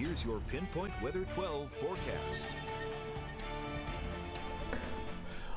here's your Pinpoint Weather 12 forecast.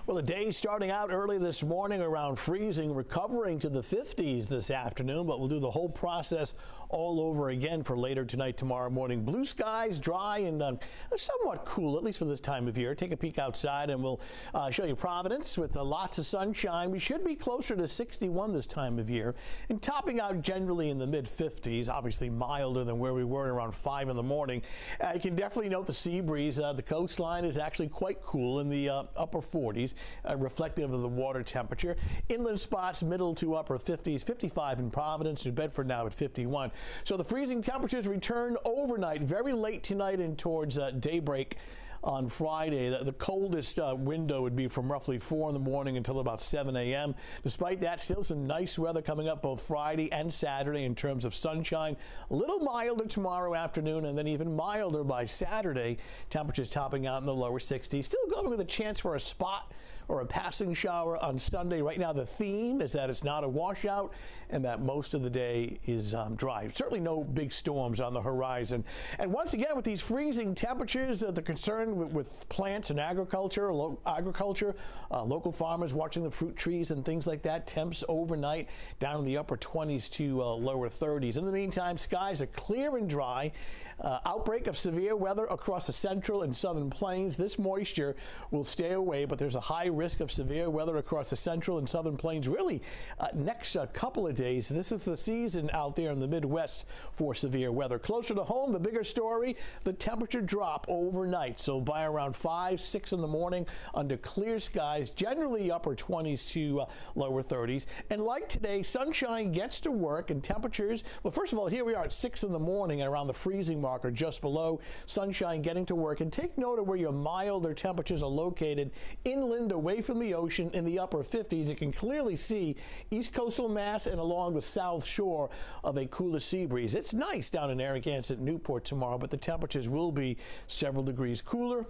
Well, the day starting out early this morning around freezing, recovering to the 50s this afternoon, but we'll do the whole process all over again for later tonight, tomorrow morning. Blue skies, dry and uh, somewhat cool, at least for this time of year. Take a peek outside and we'll uh, show you Providence with uh, lots of sunshine. We should be closer to 61 this time of year and topping out generally in the mid 50s, obviously milder than where we were around 5 in the morning. Uh, you can definitely note the sea breeze. Uh, the coastline is actually quite cool in the uh, upper 40s uh, reflective of the water temperature. Inland spots, middle to upper 50s, 55 in Providence, New Bedford now at 51. So the freezing temperatures return overnight, very late tonight and towards uh, daybreak on Friday. The, the coldest uh, window would be from roughly 4 in the morning until about 7 a.m. Despite that, still some nice weather coming up both Friday and Saturday in terms of sunshine. A little milder tomorrow afternoon and then even milder by Saturday. Temperatures topping out in the lower 60s. Still going with a chance for a spot or a passing shower on Sunday. Right now, the theme is that it's not a washout and that most of the day is um, dry. Certainly no big storms on the horizon. And once again, with these freezing temperatures, uh, the concern with, with plants and agriculture, lo- agriculture, uh, local farmers watching the fruit trees and things like that. Temps overnight down in the upper 20s to uh, lower 30s. In the meantime, skies are clear and dry. Uh, outbreak of severe weather across the central and southern plains. This moisture will stay away, but there's a high risk of severe weather across the central and southern plains really uh, next uh, couple of days. This is the season out there in the Midwest for severe weather. Closer to home, the bigger story, the temperature drop overnight. So by around 5, 6 in the morning under clear skies, generally upper 20s to uh, lower 30s. And like today, sunshine gets to work and temperatures, well, first of all, here we are at 6 in the morning around the freezing marker just below. Sunshine getting to work. And take note of where your milder temperatures are located inland away from the ocean in the upper 50s. You can clearly see east coastal Mass and along the south shore of a cooler sea breeze. It's nice down in Narragansett, Newport tomorrow, but the temperatures will be several degrees cooler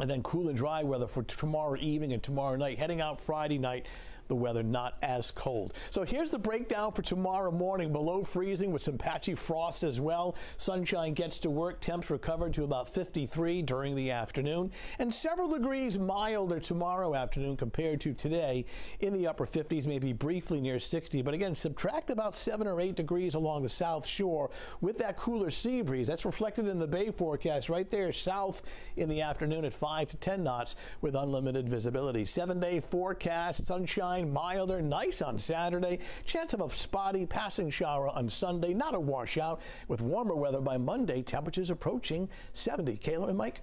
and then cool and dry weather for tomorrow evening and tomorrow night. Heading out Friday night, the weather not as cold. So here's the breakdown for tomorrow morning. Below freezing with some patchy frost as well. Sunshine gets to work. Temps recover to about 53 during the afternoon and several degrees milder tomorrow afternoon compared to today in the upper 50s, maybe briefly near 60. But again, subtract about 7 or 8 degrees along the south shore with that cooler sea breeze. That's reflected in the bay forecast right there south in the afternoon at 5 to 10 knots with unlimited visibility. Seven day forecast, sunshine sunshine, milder, nice on Saturday. Chance of a spotty passing shower on Sunday, not a washout. With warmer weather by Monday, temperatures approaching 70. Kayla and Mike.